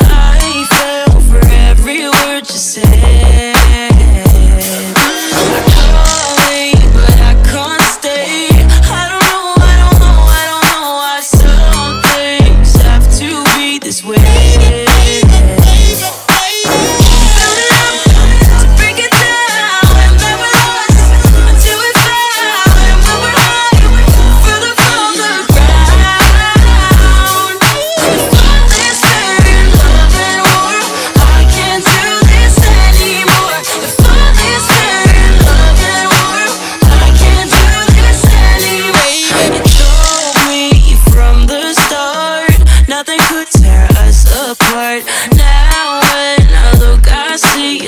I fell for every word you said.